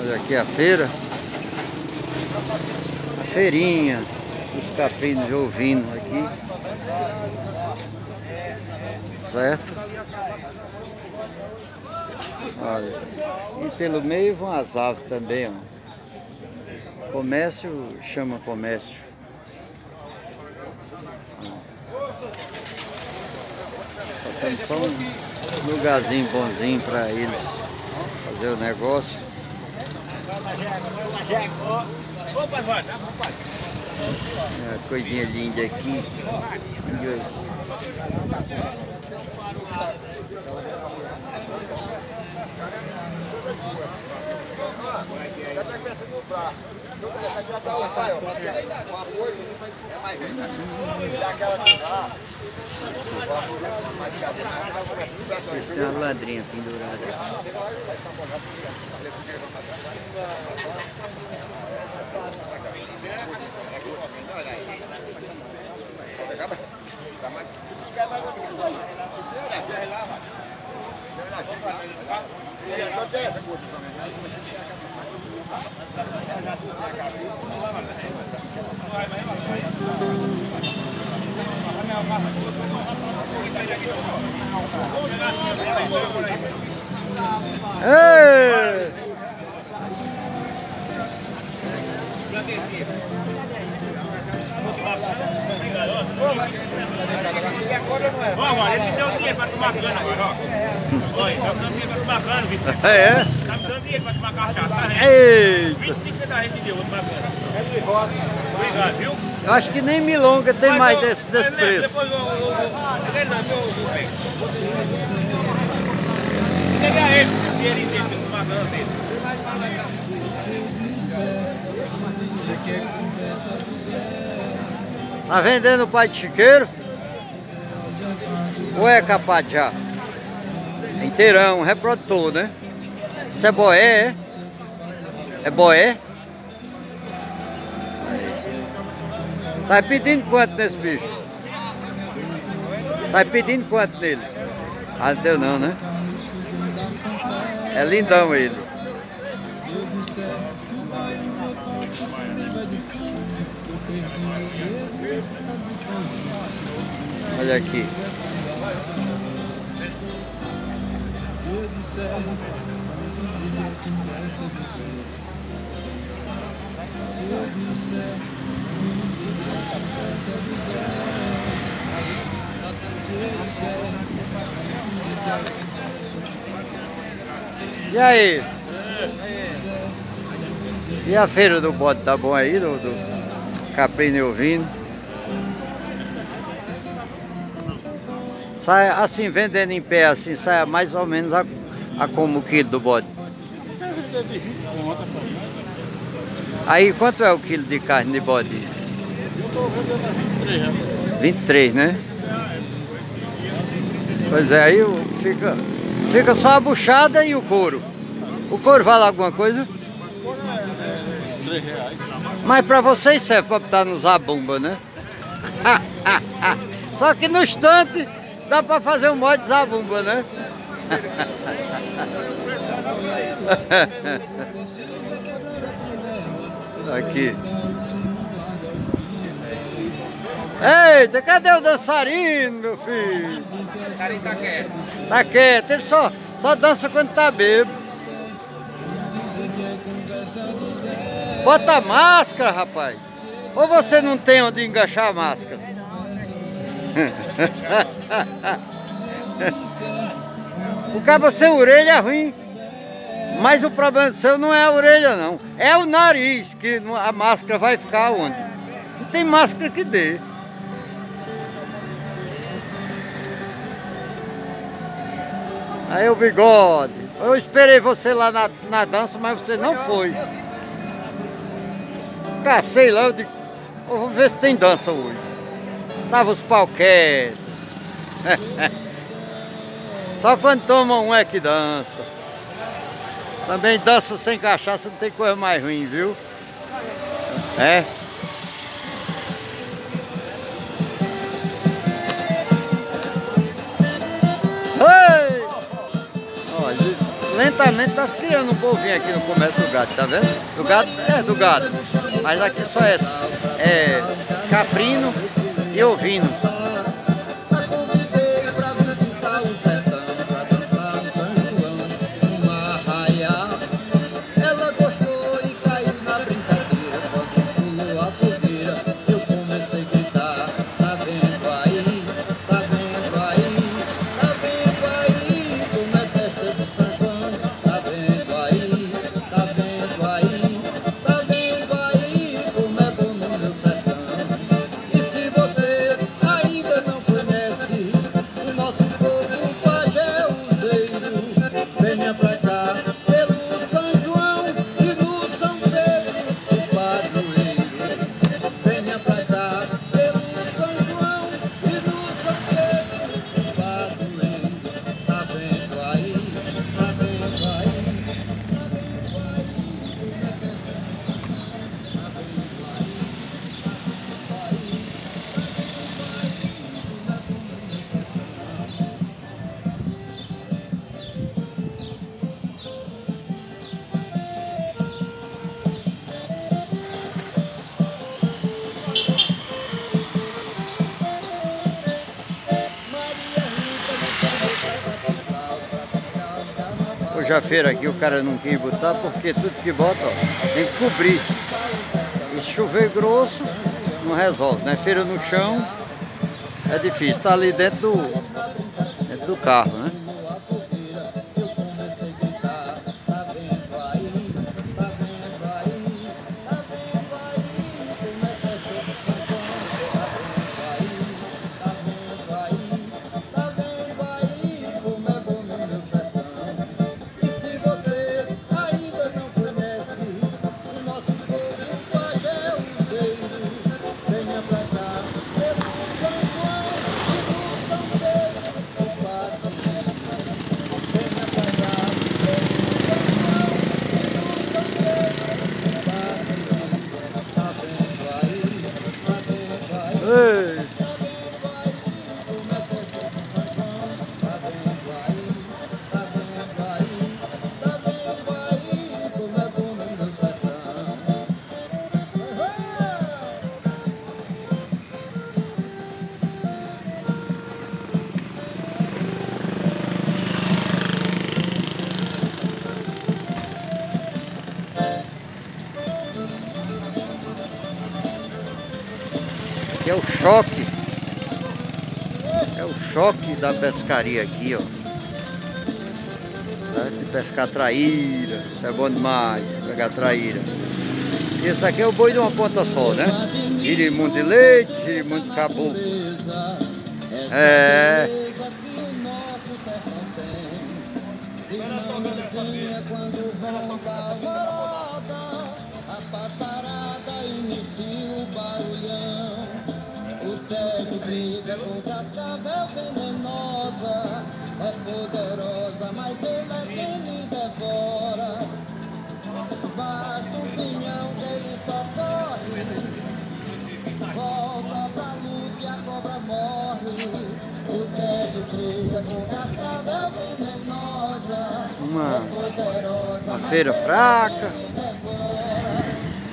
Olha aqui a feira. A feirinha. Os caprinos ouvindo aqui. Certo? Olha. E pelo meio vão as aves também, ó. Comércio chama comércio. Faltando só um lugarzinho bonzinho para eles fazer o negócio. É, coisinha linda aqui. Já está o pai, ó. É mais grande. Já aquela lá. Esse tem uma ladrinha pendurada. Ei! Ó, ele me deu dinheiro pra tomar cana agora, ó. Olha, tá me dando dinheiro pra tomar cana, Vicente. É? Tá me dando dinheiro pra tomar cachaça, tá vendo? Eita! 25 centavos a gente deu, vou tomar cana. Obrigado, viu? Eu acho que nem Milonga tem Mas, mais desse, desse preço. Depois eu... eu- eu- eu. Pegar ele, esse dinheirinho dele. Tá vendendo o pai de chiqueiro? Ou é capajá? É inteirão, reprodutor, né? Isso é boé, é? É boé? Tá pedindo quanto nesse bicho? Tá pedindo quanto nele? Ah, não deu não, né? É lindão ele. Olha aqui. E aí? E a feira do bode tá bom aí, do, dos caprino e ovino? Sai assim, vendendo em pé assim, sai mais ou menos a, a como quilo do bode. Aí quanto é o quilo de carne de bode? Eu tô vendendo a 23 reais. 23, né? Pois é, aí o- fica, fica só a buchada e o couro. O couro vale alguma coisa? 3 reais. Mas pra vocês serve pra botar nos zabumba, né? Só que no instante dá pra fazer um mod de zabumba, né? Aqui. Eita, cadê o dançarino, meu filho? O carinho tá quieto. Tá quieto, ele só, só dança quando tá bêbado. Bota a máscara, rapaz. Ou você não tem onde enganchar a máscara? o cabo sem orelha é ruim. Mas o problema seu não é a orelha, não. É o nariz, que a máscara vai ficar onde? Não tem máscara que dê. Aí o bigode. Eu esperei você lá na, na dança, mas você não foi. Cacei lá, eu digo, "Eu vou ver se tem dança hoje. Tava os pau quietos. Só quando toma um é que dança. Também dança sem cachaça, não tem coisa mais ruim, viu? É. Lentamente. Antigamente nós criando um povinho aqui no comércio do gado, tá vendo? Do gado, é, do gado. Mas aqui só é, é caprino e ovino. A feira aqui o cara não quis botar porque tudo que bota ó, tem que cobrir. E se chover grosso, não resolve, né? Feira no chão é difícil, tá ali dentro do, dentro do carro, choque. É o choque da pescaria aqui, ó. Tá? De pescar traíra. Isso é bom demais, pegar traíra. Esse aqui é o boi de uma ponta só, né? Girimundo de leite, girimundo de caboclo. É. poderosa, mas ele é quem lhe devora. Basta um pinhão que ele só corre. Volta pra luta e a cobra morre. O tédio briga com cascavel venenosa. Uma, uma feira fraca.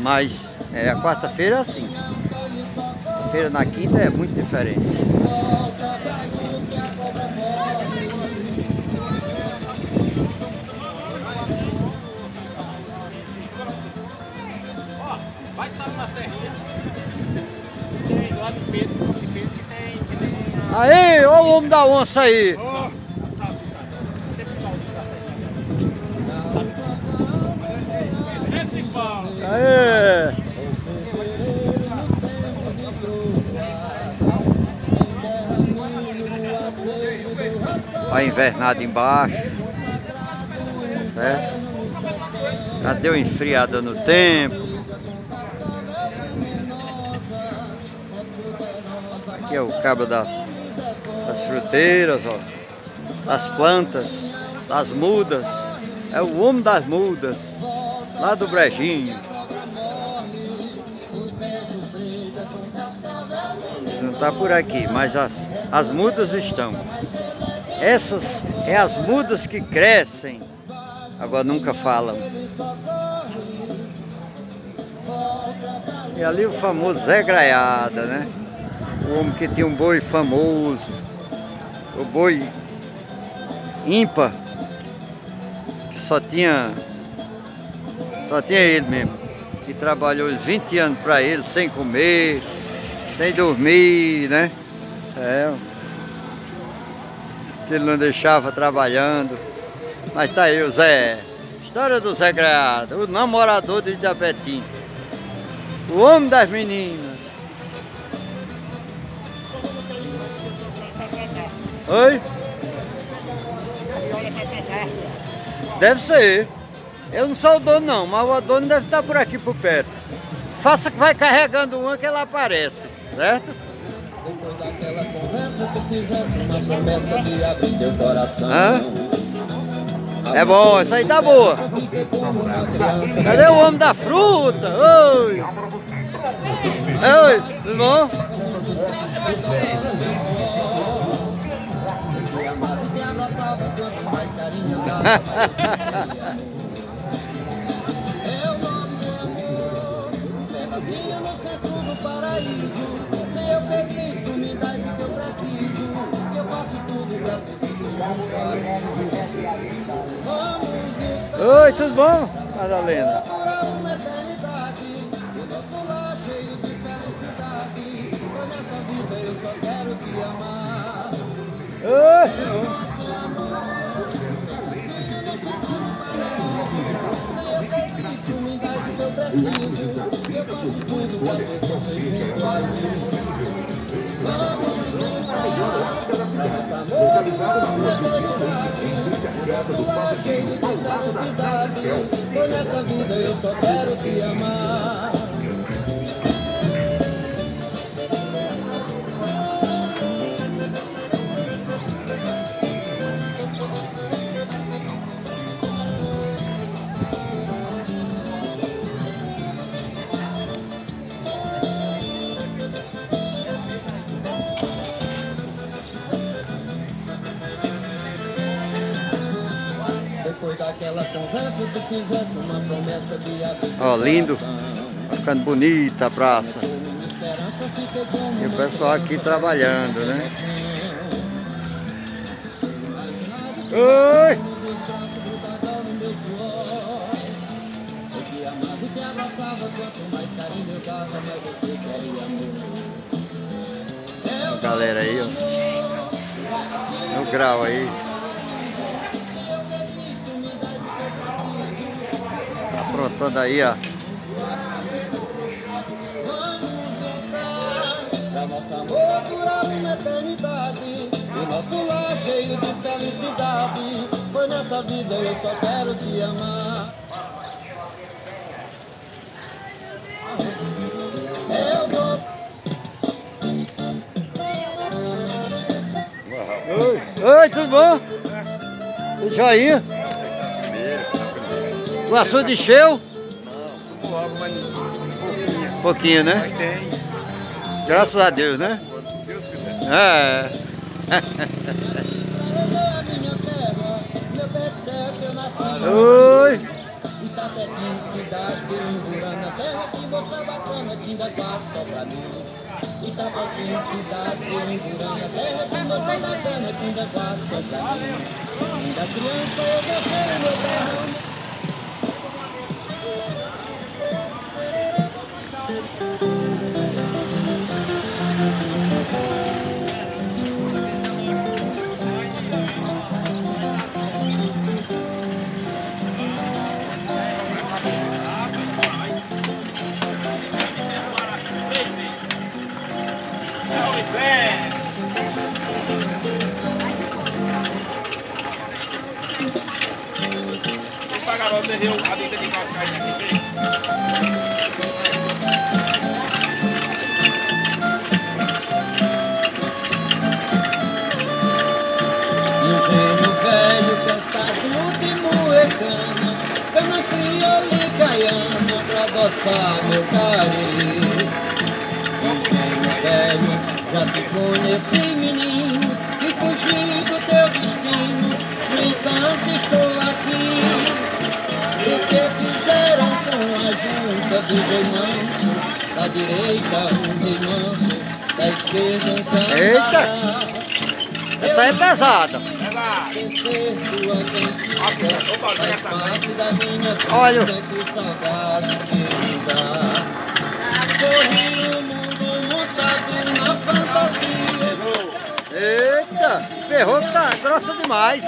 Mas é, a quarta-feira é assim. A feira na quinta é muito diferente. Pedro, Pedro que tem. Que tem Aí, ó o homem da onça aí. Ó, tá, tá. A invernada embaixo. Certo? Já deu enfriada no tempo. Aqui é o cabo das, das fruteiras, ó. Das plantas, das mudas. É o homem das mudas. Lá do Brejinho. Não está por aqui, mas as, as mudas estão. Essas é as mudas que crescem Agora nunca falam. E ali o famoso Zé Graiada, né? O homem que tinha um boi famoso. O boi ímpar. Que só tinha. Só tinha ele mesmo. Que trabalhou 20 anos para ele, sem comer, sem dormir, né? É. Que ele não deixava trabalhando. Mas tá aí o Zé. História do Zé Graiada, o namorador de Itapetim. O homem das meninas. Oi? Deve ser. Eu não sou o dono não, mas o dono deve estar por aqui por perto. Faça que vai carregando uma que ela aparece, certo? Depois daquela conversa uma promessa de abrir teu coração. Hã? É bom, essa aí tá boa. Cadê o homem da fruta? Oi! Oi, tudo bom? Oi, tudo bom, Madalena? procurar dás o que eu preciso. Eu faço tudo pra te conseguir junto a mim. Vamos lar cheio de felicidade. Foi nessa vida eu só quero te amar. Ó, lindo. Tá ficando bonita a praça. E o pessoal aqui trabalhando, né? Oi! galera aí, ó. No grau aí. Aprontando aí, ó. Nosso amor durar uma eternidade O nosso lar cheio de felicidade Foi nessa vida eu só quero te amar Eu gosto Oi! Oi, tudo bom? Joinha? O açude encheu? Vamos logo, mas um pouquinho. Um pouquinho, né? Mas tem. Graças a Deus, né? Deus quiser. É. Oi! Itapetim, cidade de Imburana Terra que moça bacana que ainda guarda só pra mim Itapetim, cidade de Imburana Terra que moça bacana que ainda guarda só pra mim Ainda criança eu deixei meu terrão moecana Cana crioula e caiana pra adoçar meu cariri. Engenho velho, já te conheci menino E fugi do teu destino No entanto estou aqui. O que fizeram com a junta do boi manso? Da direita um boi manso, da esquerda um cantará. Essa é pesada. Olha. Corri o mundo montado na fantasia Eita, ferrou que tá grossa demais.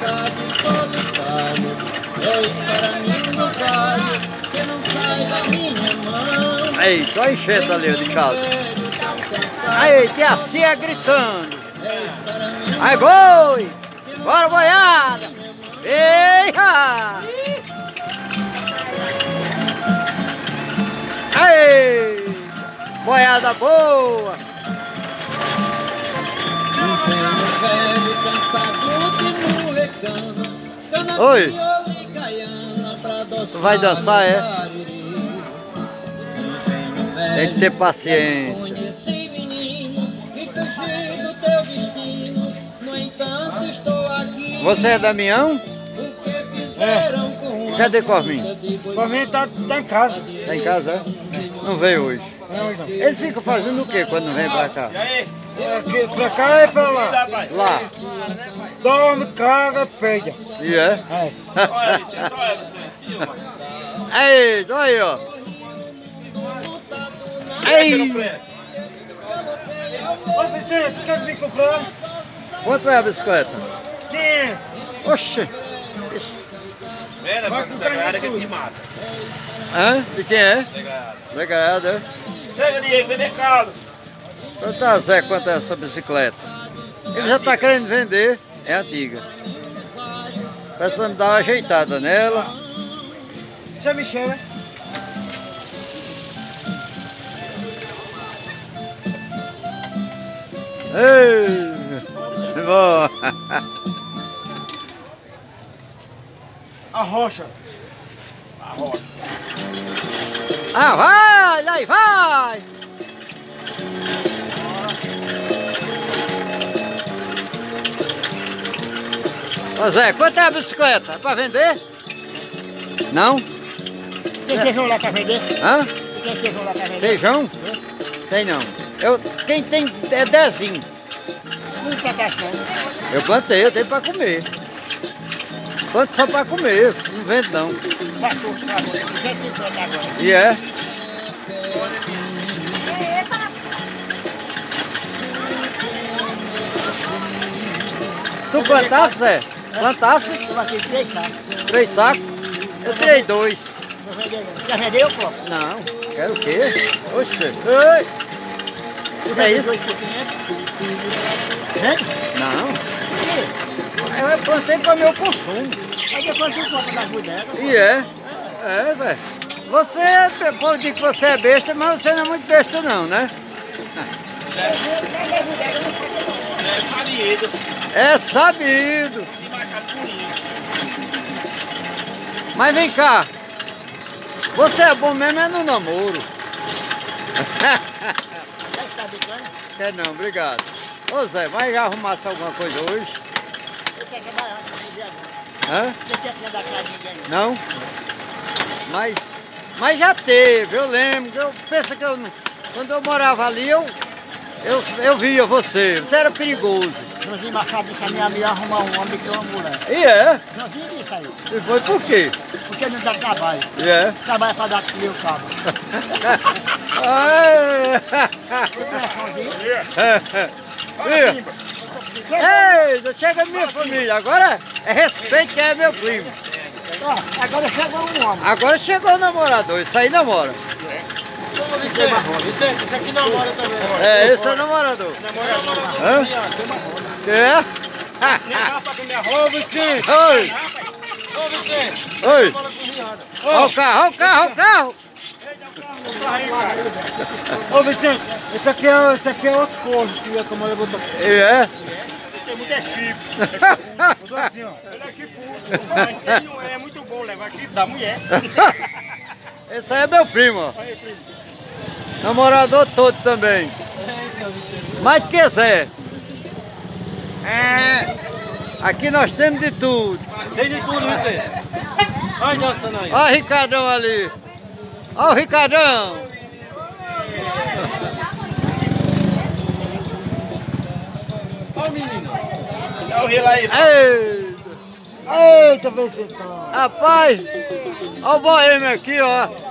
Tão cansado e solitário. Eis para mim no galho que não sai da minha mão. Eita, olha a enchente ali de casa. Aí, tem a cia gritando. Aí, boi! Bora, boiada! Eita! Aí! Boiada boa! Oi. Tu vai dançar, é? Tem que ter paciência. Você é Damião? A Cadê boi Corminho tá, tá em casa. Tá em casa, é? Não veio hoje. Ele fica fazendo o que quando vem pra cá? Pra cá e pra lá. Lá. Dorme, caga, peida. E é? É. Olha, Vicente, olha, Vicente. Ei, olha aí, ó. Ei! Ô Vicente, quer me comprar? Quanto é a bicicleta? Quem? Oxe! Isso. Com com essa carne que te mata. Hã? De quem é? Pegado. Legado, é? Pega, Diego, vem mercado. Então tá, Zé, quanto é essa bicicleta? Ele já tá querendo vender, é antiga. Precisando dar uma ajeitada nela. É Michel, né? Ei! Bom. A rocha. Ah, vai! Aí vai! Ô Zé, quanto é a bicicleta? É pra vender? Não? Tem feijão lá pra vender? Hã? Tem feijão lá pra vender? Feijão? Tem não. Eu, quem tem é dezinho. Cação. Eu plantei, eu tenho pra comer. Planto só pra comer, não vendo não. E é? Tu plantasse, Zé? Plantasse? Eu bati três sacos. Três sacos? Eu tirei dois. Já vendeu, pô? Não, quero o quê? Oxe, ei! O que é isso? Vende? Não. Eu plantei para meu consumo. Aí depois tu compra das bodegas. E é? É, velho. Você, pode dizer que você é besta, mas você não é muito besta não, né? É farinheiro. É sabido. Mas vem cá. Você é bom mesmo é no namoro. Quer não, obrigado. Ô Zé, vai arrumar alguma coisa hoje? Eu quero trabalhar. Hã? Você quer que dar pra ninguém? Não? Mas, mas já teve, eu lembro. Eu penso que eu, quando eu morava ali, eu, eu, eu via você. Você era perigoso. Joãozinho Machado disse a minha amiga arrumar um homem que é uma mulher. E é? Joãozinho disse aí. E foi por quê? Porque não dá trabalho. E é? Trabalha pra dar meu cabo. Ai. Ei, chega minha família. Agora é respeito que é meu primo. Agora chegou um homem. Agora chegou o namorador. Isso aí namora. Vicente, Vicente, isso aqui namora também. É, esse é o namorador. Hã? É? Ô, Vicente. Oi, Ô, Vicente. oi. Fala com o Rihanna. Olha o carro, olha o carro, olha o carro. Ô Vicente, esse aqui é, esse aqui é outro corno que a câmera botou. E é? Tem muito é chifre. Botou assim, ó. Ele é chifrudo. É muito bom levar chifre da mulher. Esse aí é meu primo, ó. Namorador todo também. Mas que Zé? É. Aqui nós temos de tudo. Tem de tudo, Vicente. Vai dançando aí. Olha o Ricardão ali. Olha o Ricardão. Olha o menino. É o Rila aí. Eita. Eita, Vicentão. Rapaz, olha o boêmio aqui, ó.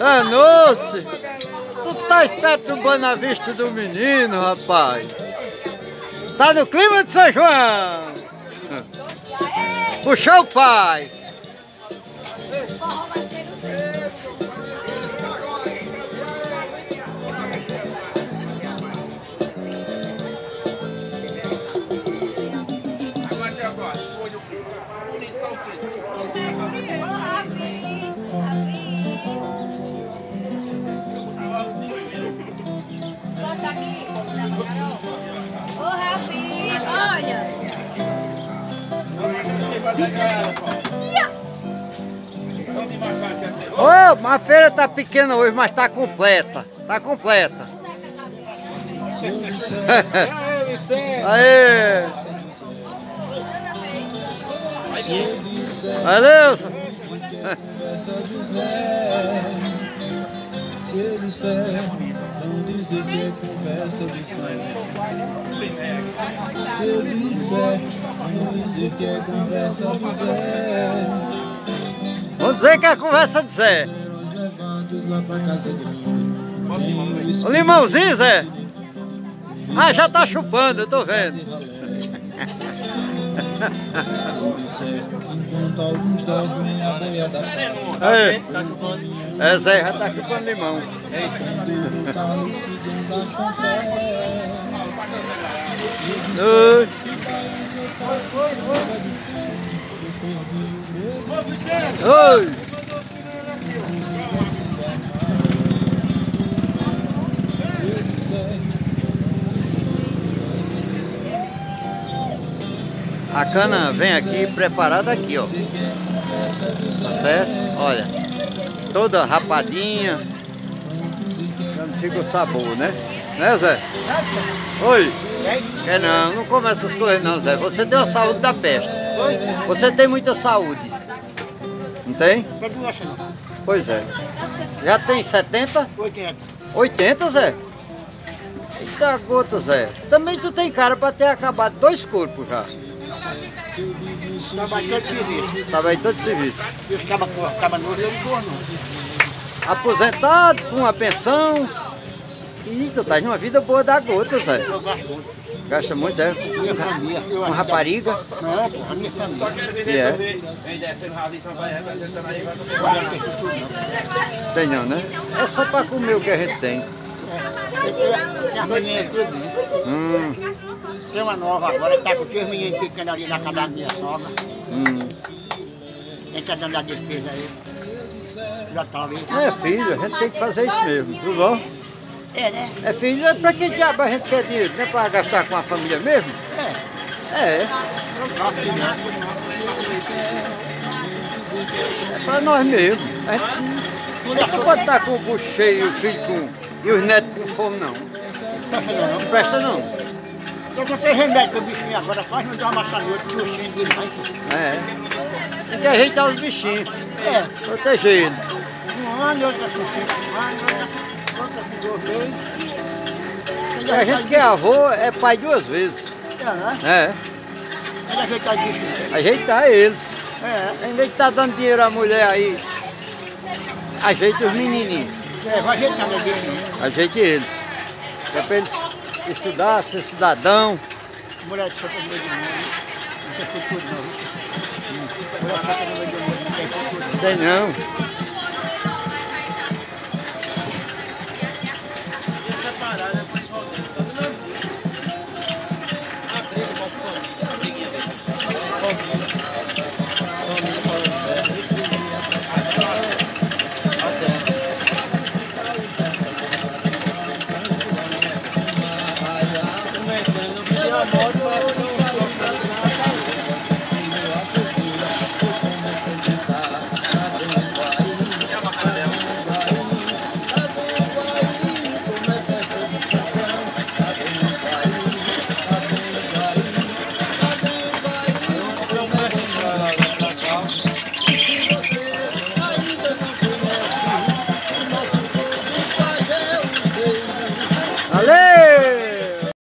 Ah, nossa! Tu tá esperto do Boa Vista do menino, rapaz. Tá no clima de São João. Puxou o pai. Ô, mas a feira tá pequena hoje, mas tá completa. Tá completa. Aê! Valeu! Se ele disser, não dizer que é conversa de fé. Se ele disser, dizer que é conversa de Zé. Vamos dizer que é conversa de Zé. O limãozinho, Zé? Ah, já tá chupando, eu tô vendo. Aí. É, Zé já tá chupando limão. do Oi. A cana vem aqui preparada aqui, ó. Tá certo? Olha, toda rapadinha. Antigo sabor, né? Né, Zé? Oi. É não, não come essas coisas não, Zé. Você tem a saúde da peste. Você tem muita saúde. Não tem? Pois é. Já tem 70? 80. 80, Zé? Eita gota, Zé. Também tu tem cara pra ter acabado dois corpos já. Trabalho todo serviço. Tava aí todo serviço. E os cabas eu não vou não. Aposentado, com uma pensão. Ih, tu tá numa vida boa da gota, muito. Gasta muito, é? Minha família. Eu Com rapariga. Não, pô, a minha família. Só quero ver E é? ver. Vem descendo Ravi, São Paulo, representando aí, vai tomar Tem não, né? É só pra comer o que a gente tem. Minha meninas tudo. Hum, Tem uma nova agora, tá com três meninos ficando ali na casa da minha sogra. hum. Tem que dar despesa aí. Já tá ali. É filho, a gente tem que fazer isso mesmo, tudo bom? É, né? É filho, é pra que diabo a gente quer dinheiro? Não é pra gastar com a família mesmo? É. É, Eu é pra nós mesmo. A gente não pode estar com o bucho cheio, o filho com. e os netos com fome, não. Não presta não. Eu não tenho remédio pro bichinho agora, faz me dar uma maçaneta pro bichinho demais. É. Tem que ajeitar os bichinhos, É. proteger eles. Um ano, outra sucinta, um ano, outra, outra de que A gente que é avô é pai duas vezes. É, né? É, ajeitar ajeitar eles. É, Em vez de estar dando dinheiro à mulher aí, ajeita os menininhos. é, vai ajeitando o bichinho. Ajeite eles. É pra eles estudar, ser cidadão. Mulher de sopa no meio do mundo. Não tem futuro não. Mulher de sopa no meio do mundo, não tem futuro não. Tem não.